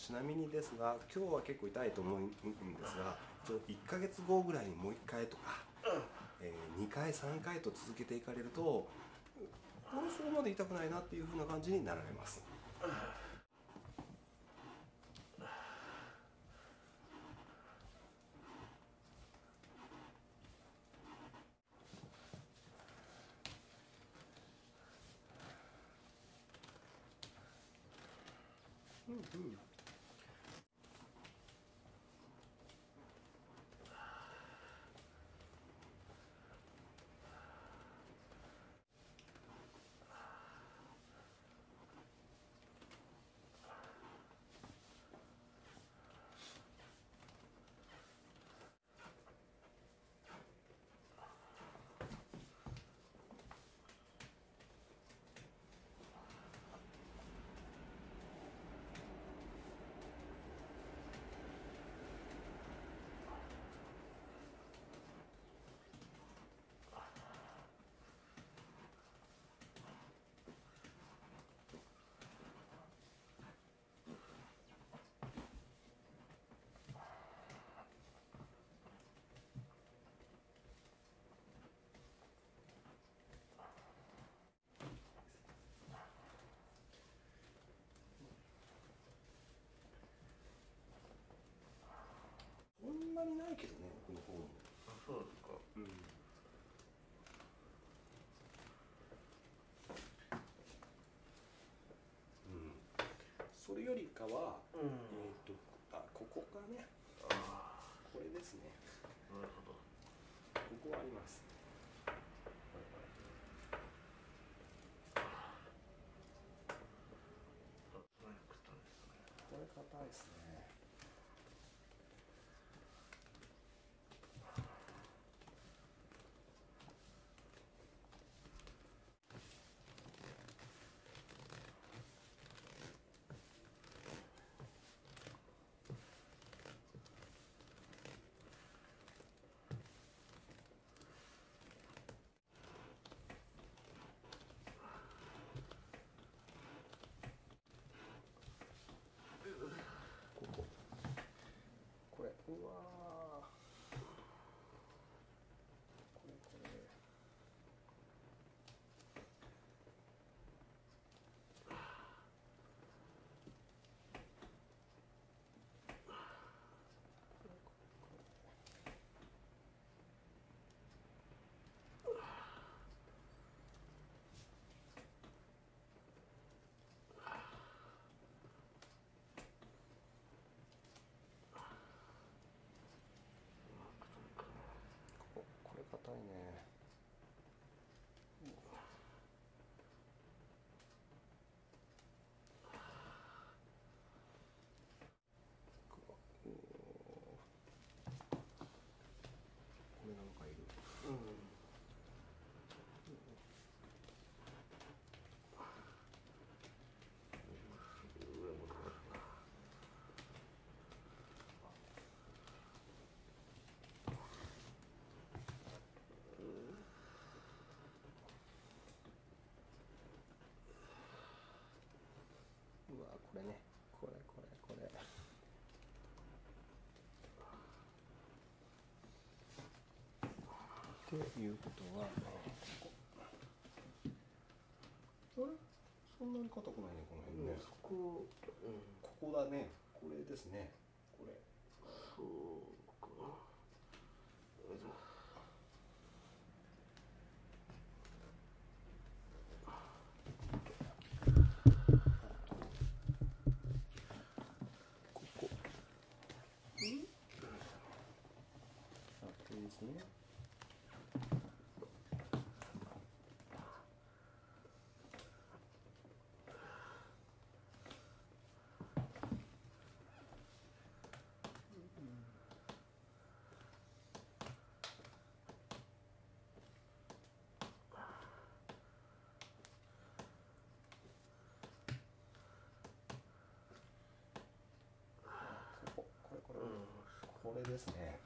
ちなみにですが今日は結構痛いと思うんですが一応1ヶ月後ぐらいにもう1回とか、えー、2回3回と続けていかれるとこれそこまで痛くないなっていう風な感じになられます。うんうんなにないけどね奥の方にあそうですかうんうんそれよりかは、うん、えっ、とあここがね。これですね。なるほど。ここはあります。これ硬いですねっていうことは、あれ？そんなに硬くないねこの辺ね、そこ、うん、ここだね。これですね。これ。そうかこれですね。